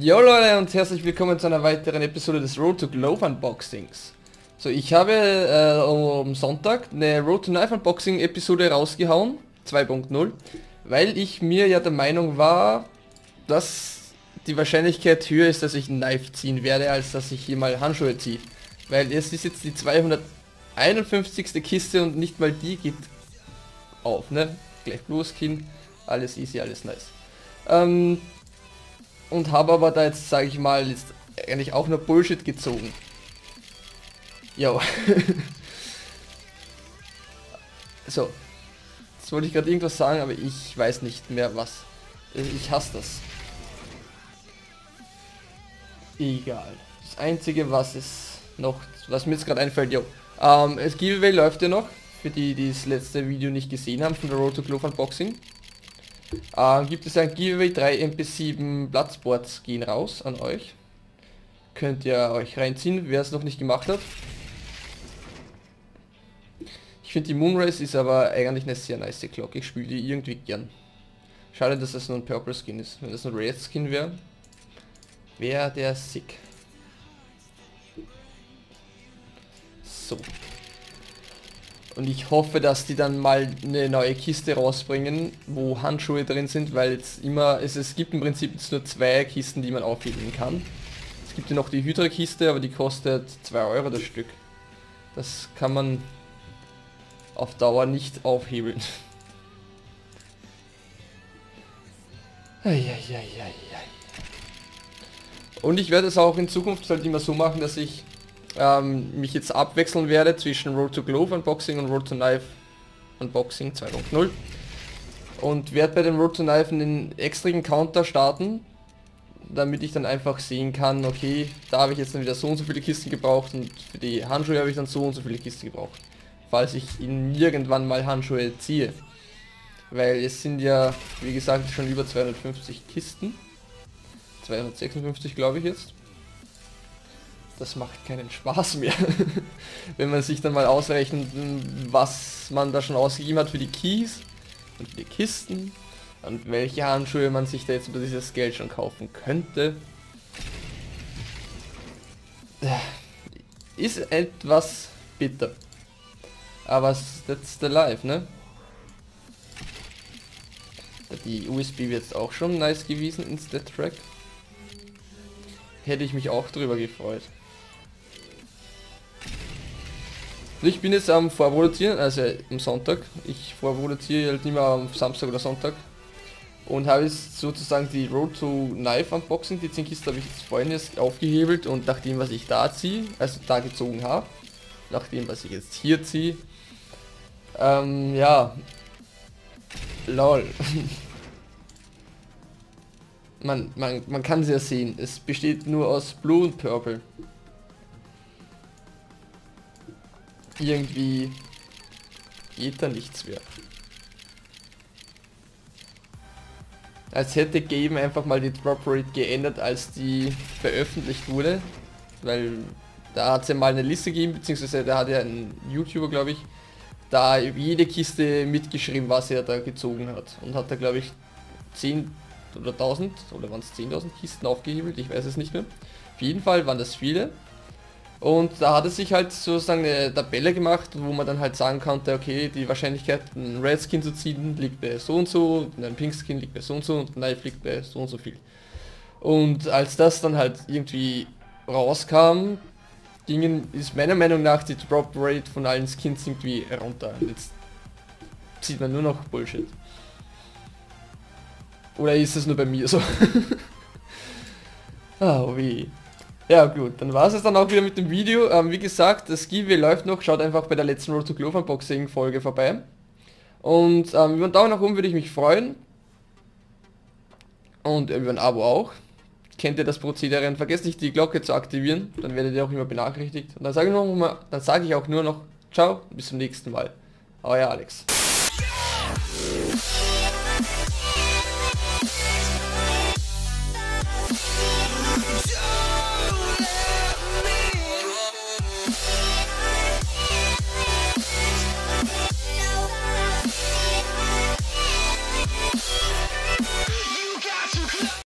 Jo Leute und herzlich willkommen zu einer weiteren Episode des Road to Glove Unboxings. So, ich habe äh, am Sonntag eine Road to Knife Unboxing Episode rausgehauen, 2.0, weil ich mir ja der Meinung war, dass die Wahrscheinlichkeit höher ist, dass ich ein Knife ziehen werde, als dass ich hier mal Handschuhe ziehe. Weil es ist jetzt die 251. Kiste und nicht mal die geht auf, ne? Gleich Blue Skin, alles easy, alles nice. Ähm, und habe aber da jetzt, sage ich mal, jetzt eigentlich auch nur Bullshit gezogen. Jo. so. Jetzt wollte ich gerade irgendwas sagen, aber ich weiß nicht mehr was. Ich hasse das. Egal. Das einzige, was es noch, was mir jetzt gerade einfällt, jo. Ähm, das Giveaway läuft ja noch, für die, die das letzte Video nicht gesehen haben, von der Road to Glove Unboxing. Äh, gibt es ein Giveaway, 3 MP7 Bloodsports gehen raus an euch. Könnt ihr euch reinziehen, wer es noch nicht gemacht hat. Ich finde die Moonrise ist aber eigentlich eine sehr nice Glock. Ich spiele die irgendwie gern. Schade, dass das nur ein Purple Skin ist. Wenn das ein Red Skin wäre, wäre der sick. So. Und ich hoffe, dass die dann mal eine neue Kiste rausbringen, wo Handschuhe drin sind, weil jetzt immer, es, es gibt im Prinzip jetzt nur zwei Kisten, die man aufheben kann. Es gibt ja noch die Hydra-Kiste, aber die kostet 2 Euro das Stück. Das kann man auf Dauer nicht aufhebeln. Und ich werde es auch in Zukunft halt immer so machen, dass ich ähm, mich jetzt abwechseln werde zwischen Road to Glove Unboxing und Road to Knife Unboxing 2.0 und werde bei dem Road to Knife einen extrigen Counter starten, damit ich dann einfach sehen kann, okay, da habe ich jetzt dann wieder so und so viele Kisten gebraucht und für die Handschuhe habe ich dann so und so viele Kisten gebraucht, falls ich irgendwann mal Handschuhe ziehe. Weil es sind ja, wie gesagt, schon über 250 Kisten. 256 glaube ich jetzt. Das macht keinen Spaß mehr. Wenn man sich dann mal ausrechnet, was man da schon ausgegeben hat für die Keys und die Kisten und welche Handschuhe man sich da jetzt über dieses Geld schon kaufen könnte. Ist etwas bitter. Aber that's the life, ne? Die USB wird auch schon nice gewesen in Stat Track hätte ich mich auch drüber gefreut. Ich bin jetzt am Vorproduzieren, also am Sonntag. Ich vorproduziere halt immer am Samstag oder Sonntag. Und habe jetzt sozusagen die Road to Knife Unboxing, die 10 Kisten habe ich jetzt vorhin jetzt aufgehebelt und nach dem, was ich da ziehe, also da gezogen habe, nach dem, was ich jetzt hier ziehe, ähm, ja, lol. Man, man, man kann es ja sehen. Es besteht nur aus Blue und Purple. Irgendwie geht da nichts mehr. Als hätte Game einfach mal die Drop Rate geändert, als die veröffentlicht wurde. Weil da hat es ja mal eine Liste gegeben, beziehungsweise da hat ja ein YouTuber, glaube ich, da jede Kiste mitgeschrieben, was er da gezogen hat. Und hat da, glaube ich, 10 oder 1000 oder waren es 10.000 Kisten aufgehebelt, ich weiß es nicht mehr. Auf jeden Fall waren das viele. Und da hat es sich halt sozusagen eine Tabelle gemacht, wo man dann halt sagen konnte, okay, die Wahrscheinlichkeit, einen Red Skin zu ziehen, liegt bei so und so, ein Pink Skin liegt bei so und so und ein Knife liegt bei so und so viel. Und als das dann halt irgendwie rauskam, gingen, ist meiner Meinung nach die Drop Rate von allen Skins irgendwie runter. Jetzt sieht man nur noch Bullshit. Oder ist es nur bei mir so? ah, wie. Ja gut, dann war es dann auch wieder mit dem Video. Ähm, wie gesagt, das Giveaway läuft noch. Schaut einfach bei der letzten Road to Glove Unboxing Folge vorbei. Und ähm, über einen Daumen nach oben würde ich mich freuen. Und über ein Abo auch. Kennt ihr das Prozedere und vergesst nicht die Glocke zu aktivieren, dann werdet ihr auch immer benachrichtigt. Und dann sage ich, noch ich auch nur noch Ciao, bis zum nächsten Mal. Euer Alex.